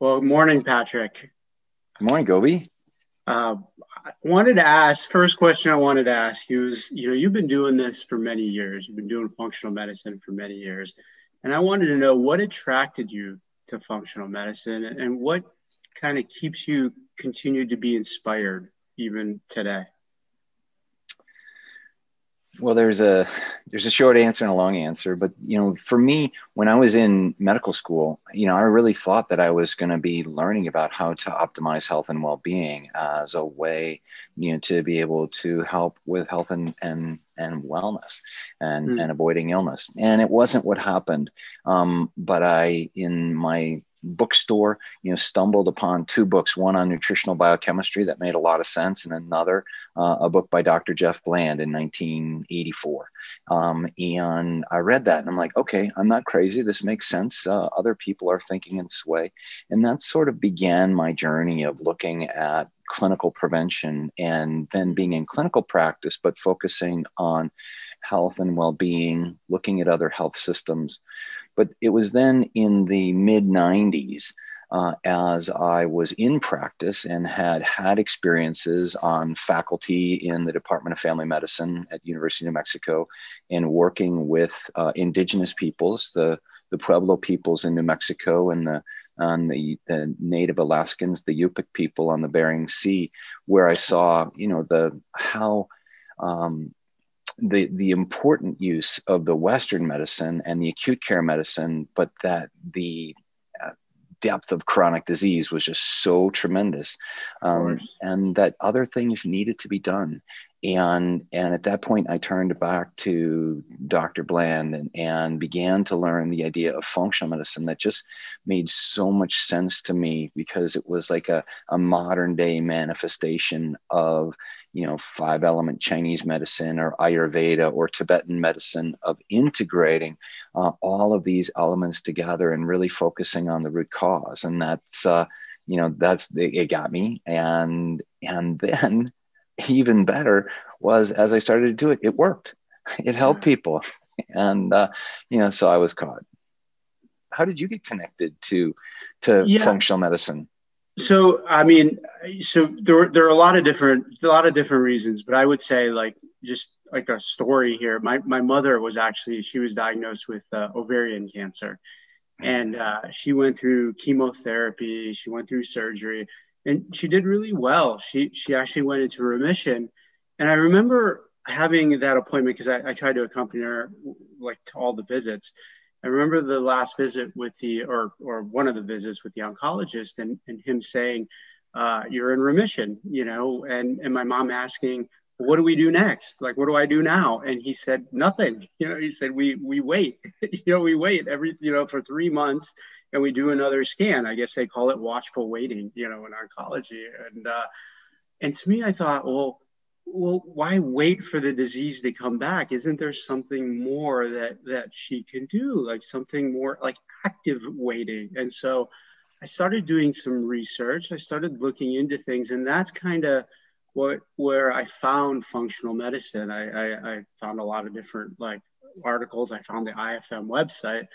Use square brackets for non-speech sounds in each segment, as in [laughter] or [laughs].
Well, morning, Patrick. Good morning, Gobi. Uh, I wanted to ask, first question I wanted to ask you is, you know, you've been doing this for many years. You've been doing functional medicine for many years. And I wanted to know what attracted you to functional medicine and what kind of keeps you continue to be inspired even today? Well, there's a there's a short answer and a long answer, but you know, for me, when I was in medical school, you know, I really thought that I was going to be learning about how to optimize health and well-being as a way, you know, to be able to help with health and and and wellness and mm. and avoiding illness. And it wasn't what happened. Um, but I, in my bookstore, you know, stumbled upon two books, one on nutritional biochemistry that made a lot of sense, and another, uh, a book by Dr. Jeff Bland in 1984. Um, and I read that and I'm like, okay, I'm not crazy. This makes sense. Uh, other people are thinking in this way. And that sort of began my journey of looking at clinical prevention and then being in clinical practice, but focusing on health and well being, looking at other health systems. But it was then in the mid 90s. Uh, as I was in practice and had had experiences on faculty in the Department of Family Medicine at University of New Mexico and working with uh, indigenous peoples, the, the Pueblo peoples in New Mexico and the, on the, the native Alaskans, the Yupik people on the Bering Sea, where I saw, you know, the how um, the the important use of the Western medicine and the acute care medicine, but that the uh, depth of chronic disease was just so tremendous, um, and that other things needed to be done. And and at that point, I turned back to Dr. Bland and, and began to learn the idea of functional medicine that just made so much sense to me because it was like a, a modern day manifestation of you know five element chinese medicine or ayurveda or tibetan medicine of integrating uh, all of these elements together and really focusing on the root cause and that's uh, you know that's it got me and and [laughs] then even better was as i started to do it it worked. It helped people. And uh, you know so i was caught. How did you get connected to to yeah. functional medicine? So I mean, so there there are a lot of different a lot of different reasons, but I would say like just like a story here. My my mother was actually she was diagnosed with uh, ovarian cancer, and uh, she went through chemotherapy, she went through surgery, and she did really well. She she actually went into remission, and I remember having that appointment because I, I tried to accompany her like to all the visits I remember the last visit with the, or, or one of the visits with the oncologist and, and him saying, uh, you're in remission, you know, and, and my mom asking, what do we do next? Like, what do I do now? And he said, nothing. [laughs] You know, he said, we, we wait, [laughs] you know, we wait every, you know, for three months and we do another scan. I guess they call it watchful waiting, you know, in oncology. And, uh, and to me, I thought, well, well, why wait for the disease to come back? Isn't there something more that that she can do, like something more like active waiting? And so I started doing some research. I started looking into things, and that's kind of what where I found functional medicine. I, I, I found a lot of different like articles. I found the IFM website,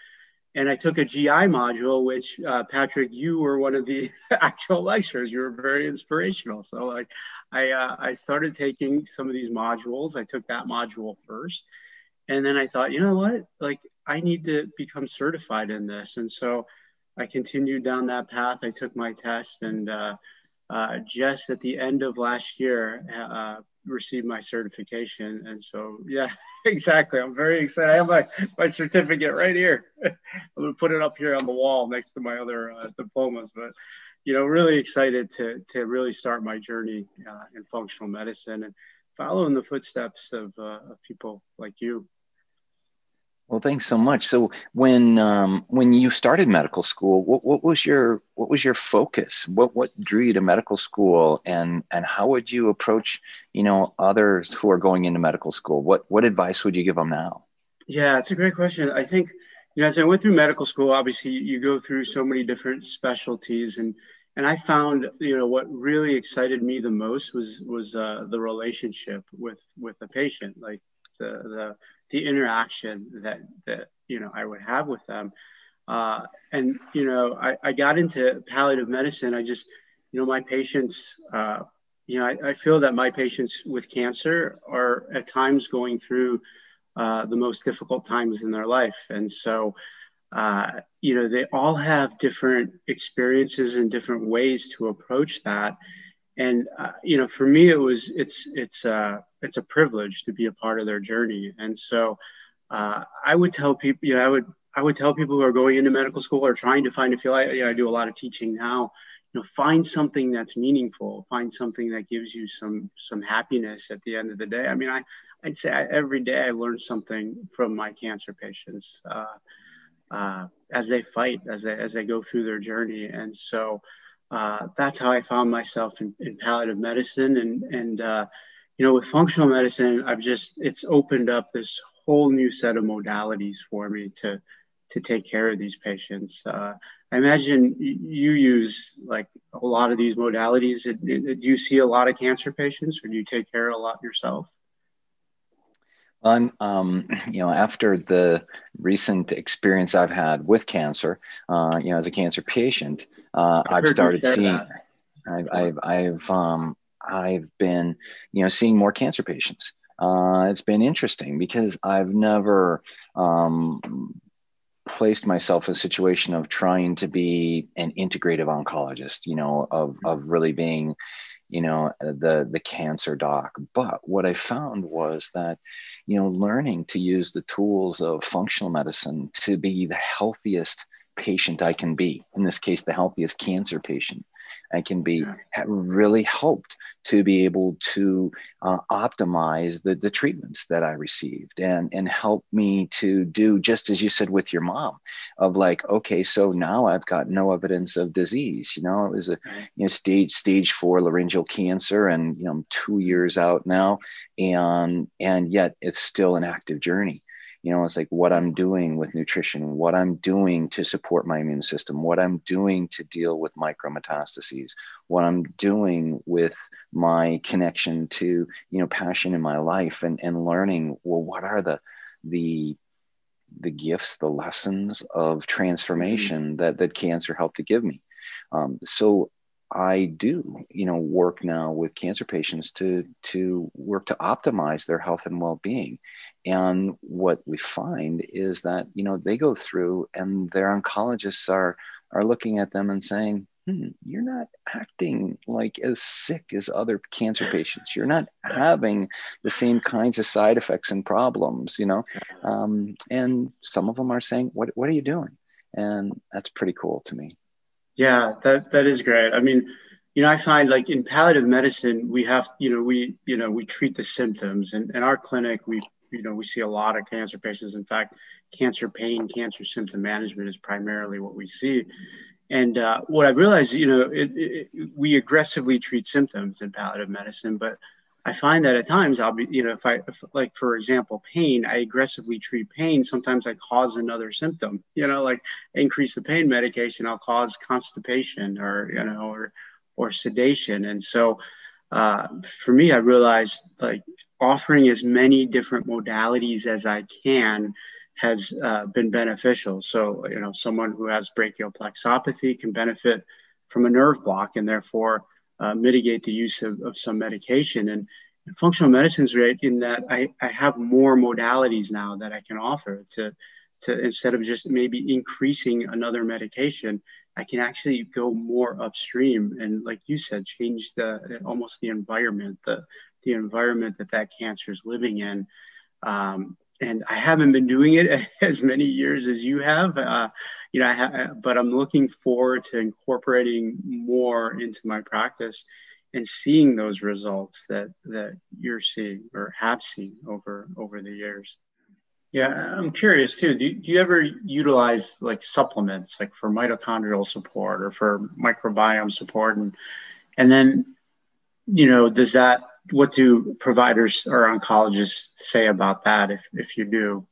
and I took a GI module, which uh, Patrick, you were one of the [laughs] actual lecturers. You were very inspirational. So like, I uh, I started taking some of these modules. I took that module first, and then I thought, you know what, like I need to become certified in this, and so I continued down that path. I took my test, and uh, uh just at the end of last year, uh, received my certification. And so, yeah, [laughs] exactly. I'm very excited. I have my, my certificate right here. [laughs] I'm going to put it up here on the wall next to my other uh, diplomas. But, you know, really excited to, to really start my journey uh, in functional medicine and follow in the footsteps of, uh, of people like you. Well, thanks so much. So, when um, when you started medical school, what, what was your what was your focus? What what drew you to medical school, and and how would you approach you know others who are going into medical school? What what advice would you give them now? Yeah, it's a great question. I think you know as I went through medical school, obviously you go through so many different specialties, and and I found you know what really excited me the most was was uh, the relationship with with the patient, like the the the interaction that that you know I would have with them. Uh, and you know, I, I got into palliative medicine. I just, you know, my patients, uh, you know, I, I, feel that my patients with cancer are at times going through uh, the most difficult times in their life, and so. Uh, you know, they all have different experiences and different ways to approach that and uh, you know for me it was it's it's uh it's a privilege to be a part of their journey. And so uh, i would tell people you know i would i would tell people who are going into medical school or trying to find a field I, you know, I do a lot of teaching now you know find something that's meaningful find something that gives you some some happiness at the end of the day. I mean i i'd say I, every day i learn something from my cancer patients uh, uh, as they fight as they as they go through their journey. And so uh, that's how I found myself in, in palliative medicine. And, and uh, you know, with functional medicine, I've just, it's opened up this whole new set of modalities for me to, to take care of these patients. Uh, I imagine you use like a lot of these modalities. Do you see a lot of cancer patients or do you take care of a lot yourself? I'm, um, [clears throat] you know, after the recent experience I've had with cancer, uh, you know, as a cancer patient, uh, I've started seeing, I've, I've, I've, um, I've been, you know, seeing more cancer patients. Uh, it's been interesting because I've never um, placed myself in a situation of trying to be an integrative oncologist, you know, of, of really being, you know uh, the the cancer doc. But what i found was that you know learning to use the tools of functional medicine to be the healthiest patient i can be in this case the healthiest cancer patient I can be really helped to be able to uh, optimize the, the treatments that I received and, and help me to do just as you said with your mom of like, okay, so now I've got no evidence of disease. You know, it was a you know stage stage four laryngeal cancer and you know I'm two years out now and and yet it's still an active journey you know it's like what i'm doing with nutrition what i'm doing to support my immune system what i'm doing to deal with micrometastases what i'm doing with my connection to you know passion in my life and and learning well what are the the the gifts the lessons of transformation mm-hmm. that that cancer helped to give me um, so I do, you know, work now with cancer patients to to work to optimize their health and well-being. And what we find is that, you know, they go through and their oncologists are are looking at them and saying, hmm, you're not acting like as sick as other cancer patients. You're not having the same kinds of side effects and problems, you know. Um, and some of them are saying, what what are you doing? And that's pretty cool to me. Yeah, that that is great. I mean, you know, I find like in palliative medicine, we have, you know, we, you know, we treat the symptoms. And in our clinic, we, you know, we see a lot of cancer patients. In fact, cancer pain, cancer symptom management is primarily what we see. And uh, what I realized, you know, it, it, we aggressively treat symptoms in palliative medicine, but I find that at times I'll be, you know, if I, if, like for example, pain, I aggressively treat pain. Sometimes I cause another symptom, you know, like increase the pain medication, I'll cause constipation or, you know, or, or sedation. And so uh, for me, I realized like offering as many different modalities as I can has uh, been beneficial. So, you know, someone who has brachial plexopathy can benefit from a nerve block and therefore uh, mitigate the use of, of some medication. And functional medicine is great in that I, I have more modalities now that I can offer to, to instead of just maybe increasing another medication, I can actually go more upstream and, like you said, change the almost the environment, the the environment that that cancer is living in. Um, and I haven't been doing it [laughs] as many years as you have. Uh, you know, ha- but I'm looking forward to incorporating more into my practice and seeing those results that that you're seeing or have seen over over the years. Yeah, I'm curious too. Do, do you ever utilize like supplements, like for mitochondrial support or for microbiome support, and and then, you know, does that what do providers or oncologists say about that if if you do?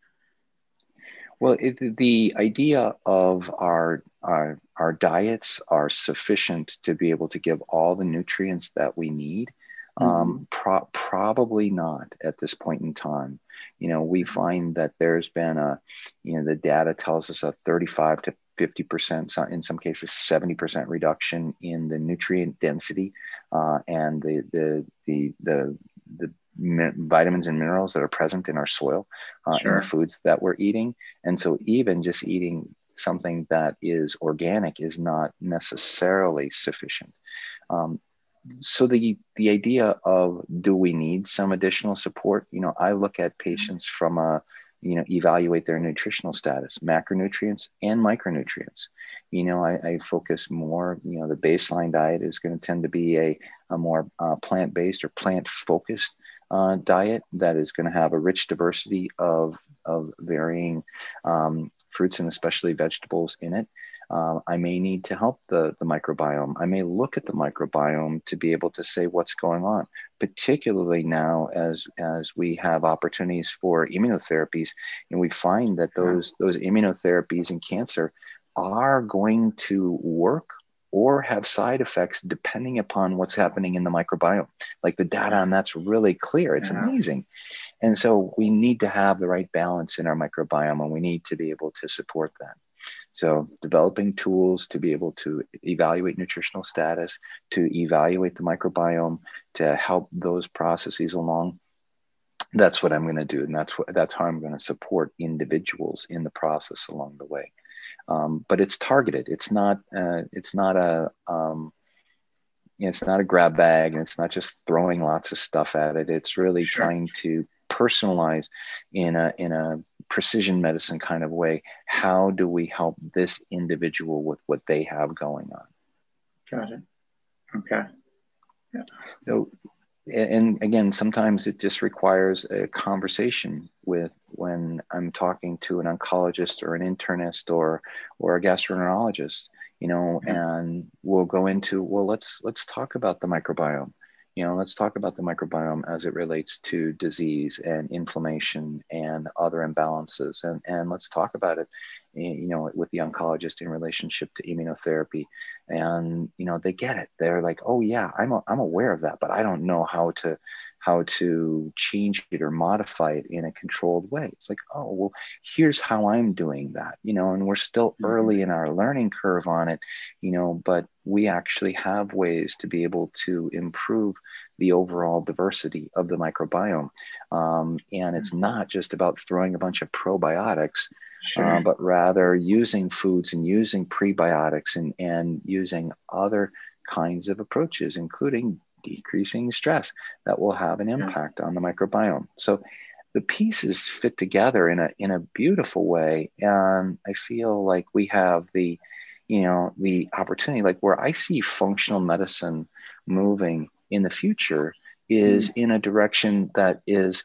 Well, it, the idea of our, our, our diets are sufficient to be able to give all the nutrients that we need. Um, mm-hmm. Um, pro- probably not at this point in time. You know, we find that there's been a, you know, the data tells us a 35 to 50%, in some cases, 70% reduction in the nutrient density uh, and the, the, the, the, the vitamins and minerals that are present in our soil uh, sure. in the foods that we're eating. And so, even just eating something that is organic is not necessarily sufficient. Um, so the the idea of do we need some additional support? You know, I look at patients from a you know evaluate their nutritional status macronutrients and micronutrients. You know i, I focus more you know the baseline diet is going to tend to be a, a more uh, plant-based or plant-focused uh, diet that is going to have a rich diversity of, of varying um, fruits and especially vegetables in it uh, I may need to help the, the microbiome. I may look at the microbiome to be able to say what's going on, particularly now as, as we have opportunities for immunotherapies. And we find that those, those immunotherapies in cancer are going to work or have side effects depending upon what's happening in the microbiome. Like the data on that's really clear. It's yeah. amazing. And so we need to have the right balance in our microbiome and we need to be able to support that. So, developing tools to be able to evaluate nutritional status, to evaluate the microbiome, to help those processes along. That's what I'm going to do, and that's what that's how I'm going to support individuals in the process along the way. Um, but it's targeted. It's not. Uh, it's not a. Um, it's not a grab bag, and it's not just throwing lots of stuff at it. It's really sure. trying to personalize in a in a precision medicine kind of way how do we help this individual with what they have going on? Got it. Okay. Yeah. So and again sometimes it just requires a conversation with when i'm talking to an oncologist or an internist or or a gastroenterologist you know mm-hmm. and we'll go into well let's let's talk about the microbiome you know let's talk about the microbiome as it relates to disease and inflammation and other imbalances and and let's talk about it eh, you know with the oncologist in relationship to immunotherapy. And you know they get it. They're like oh yeah i'm a, i'm aware of that but i don't know how to how to change it or modify it in a controlled way. It's like, oh, well, here's how I'm doing that, you know, and we're still mm-hmm. early in our learning curve on it, you know, but we actually have ways to be able to improve the overall diversity of the microbiome. Um, and it's mm-hmm. not just about throwing a bunch of probiotics. Uh, sure. Uh, but rather using foods and using prebiotics and, and using other kinds of approaches, including decreasing stress that will have an impact on the microbiome. So the pieces fit together in a in a beautiful way, and I feel like we have the you know the opportunity like where I see functional medicine moving in the future is mm. in a direction that is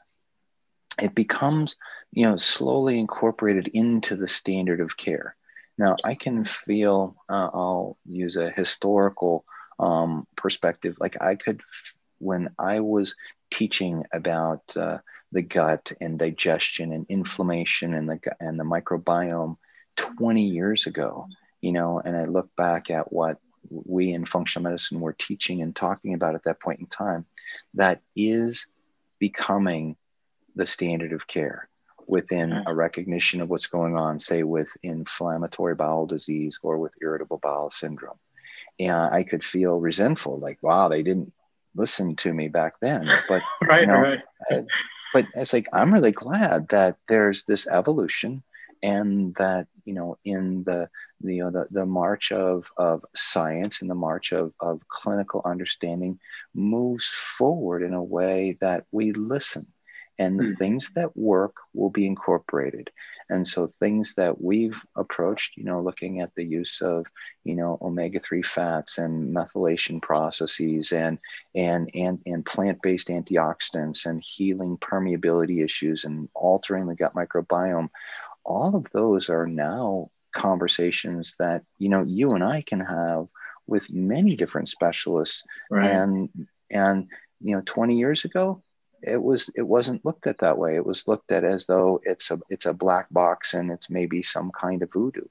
it becomes you know slowly incorporated into the standard of care now i can feel uh, i'll use a historical um, perspective, like I could, when I was teaching about uh, the gut and digestion and inflammation and the and the microbiome 20 years ago, you know, and I look back at what we in functional medicine were teaching and talking about at that point in time, that is becoming the standard of care within a recognition of what's going on, say with inflammatory bowel disease or with irritable bowel syndrome and I could feel resentful, like, wow, they didn't listen to me back then. But [laughs] right, you know, right. I, but it's like I'm really glad that there's this evolution, and that you know, in the the you know, the, the march of of science and the march of of clinical understanding moves forward in a way that we listen, and the mm. things that work will be incorporated and so things that we've approached, you know, looking at the use of, you know, omega-3 fats and methylation processes and and and, and plant-based antioxidants and healing permeability issues and altering the gut microbiome, all of those are now conversations that, you know, you and I can have with many different specialists. Right. And and you know, 20 years ago, it was it wasn't looked at that way. It was looked at as though it's a it's a black box and it's maybe some kind of voodoo.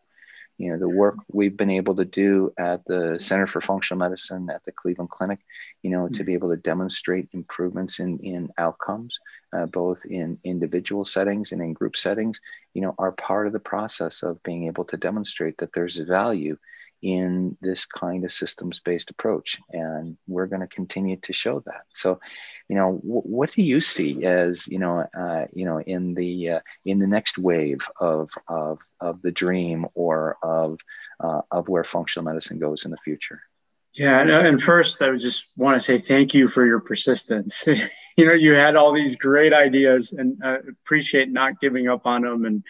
you know the work we've been able to do at the center for functional medicine at the cleveland clinic you know mm-hmm. to be able to demonstrate improvements in in outcomes uh, both in individual settings and in group settings you know are part of the process of being able to demonstrate that there's value in this kind of systems based approach and we're going to continue to show that. So you know w- what do you see as you know uh, you know in the uh, in the next wave of of of the dream or of uh, of where functional medicine goes in the future? Yeah and first i just want to say thank you for your persistence. [laughs] You know you had all these great ideas and uh, appreciate not giving up on them and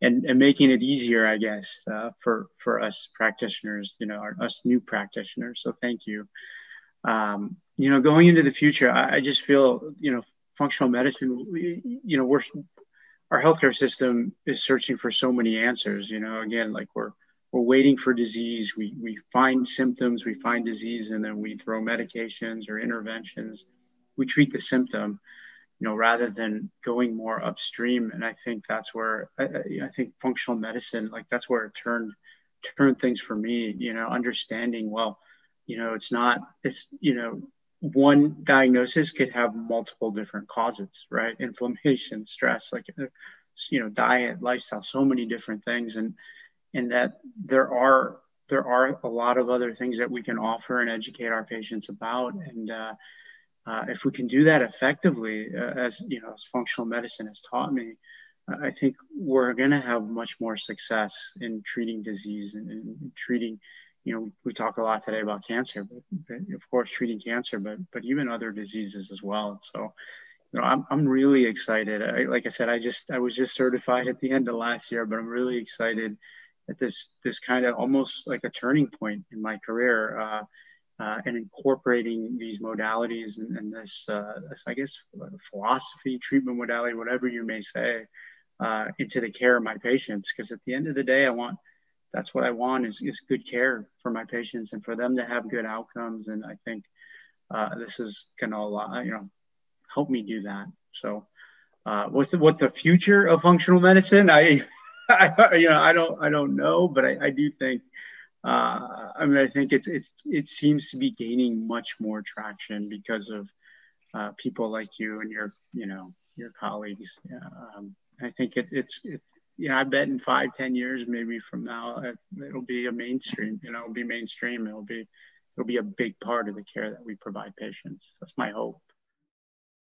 and, and making it easier, I guess, uh, for for us practitioners, you know, our, us new practitioners. So thank you. Um, you know, going into the future, I, I, just feel, you know, functional medicine, you know, we're our healthcare system is searching for so many answers. You know, again, like we're we're waiting for disease. We we find symptoms, we find disease, and then we throw medications or interventions. We treat the symptom you know, rather than going more upstream. And I think that's where I, I, think functional medicine, like that's where it turned turned things for me. You know, understanding well, you know, it's not it's you know one diagnosis could have multiple different causes, right? Inflammation, stress, like uh, you know, diet, lifestyle, so many different things, and and that there are there are a lot of other things that we can offer and educate our patients about, and uh, uh, if we can do that effectively, uh, as you know, as functional medicine has taught me, I think we're going to have much more success in treating disease and, and, treating. You know, we talk a lot today about cancer, but, but, of course, treating cancer, but but even other diseases as well. So, you know, I'm I'm really excited. I, like I said, I just I was just certified at the end of last year, but I'm really excited at this this kind of almost like a turning point in my career. Uh, uh, and incorporating these modalities and, and this, uh, this, I guess, philosophy, treatment modality, whatever you may say, uh, into the care of my patients. Because at the end of the day, I want that's what I want is, is good care for my patients and for them to have good outcomes. And I think uh, this is going to, you know, help me do that. So, uh, what's the, what's the future of functional medicine? I, [laughs] I, you know, I don't, I don't know, but I, I do think uh, I mean, I think it's it's it seems to be gaining much more traction because of uh, people like you and your you know your colleagues. Um, I think it, it's it's you know I bet in five ten years maybe from now it, it'll be a mainstream. You know, it'll be mainstream. It'll be it'll be a big part of the care that we provide patients. That's my hope.